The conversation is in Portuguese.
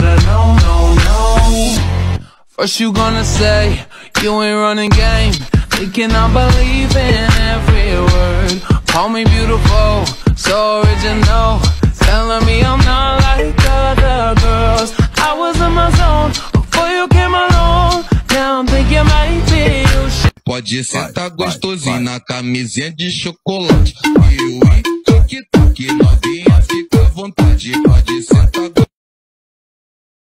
that I know, no, no. First you gonna say you ain't running game, thinking I believe in every word. Call me beautiful, so original, telling me I'm not like other girls. I was in my zone before you came along. Now I'm thinking maybe you should. Pode sentar tá gostosinho na camisinha de chocolate. E o tic-tac novinha